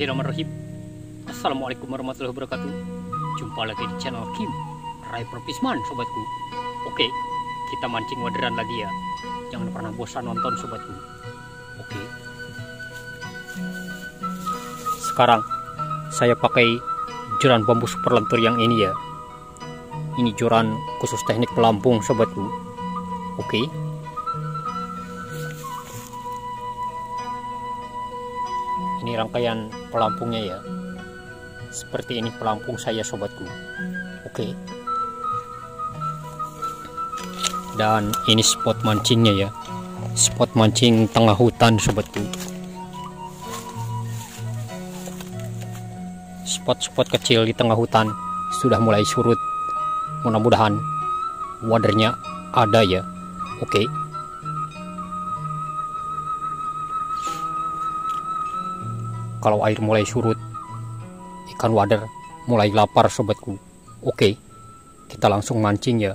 Bismillahirrahmanirrahim. Assalamualaikum warahmatullahi wabarakatuh. Jumpa lagi di channel Kim Rai Perpisman sobatku. Oke kita mancing waderan lagi ya. Jangan pernah bosan nonton sobatku. Oke. Sekarang saya pakai joran bambu super lentur yang ini ya. Ini joran khusus teknik pelampung sobatku. Oke ini rangkaian pelampungnya ya. Seperti ini pelampung saya sobatku. Oke. Dan ini spot mancingnya ya. Spot mancing tengah hutan sobatku. Spot-spot kecil di tengah hutan sudah mulai surut. Mudah-mudahan wadernya ada ya. Oke kalau air mulai surut ikan wader mulai lapar sobatku. Oke kita langsung mancing ya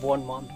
one month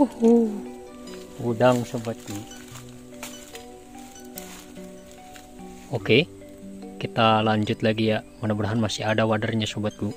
Uhuh. udang sobatku. Oke kita lanjut lagi ya. Mudah-mudahan masih ada wadernya sobatku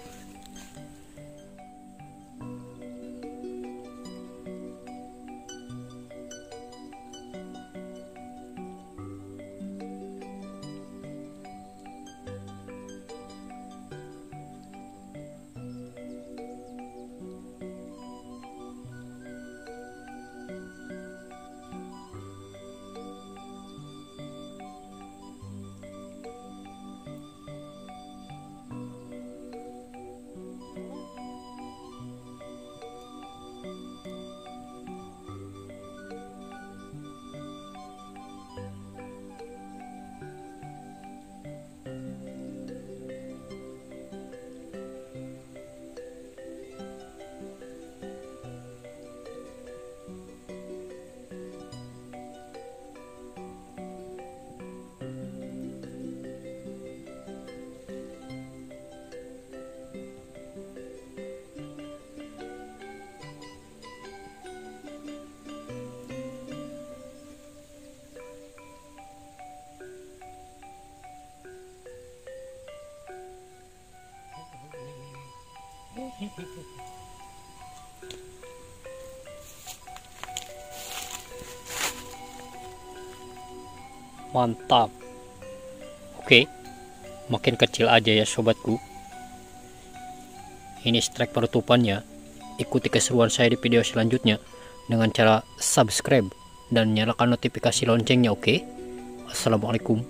Mantap. Oke. Makin kecil aja ya sobatku. Ini strike penutupannya. Ikuti keseruan saya di video selanjutnya dengan cara subscribe dan nyalakan notifikasi loncengnya, oke? Assalamualaikum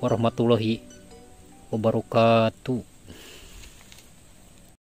warahmatullahi wabarakatuh.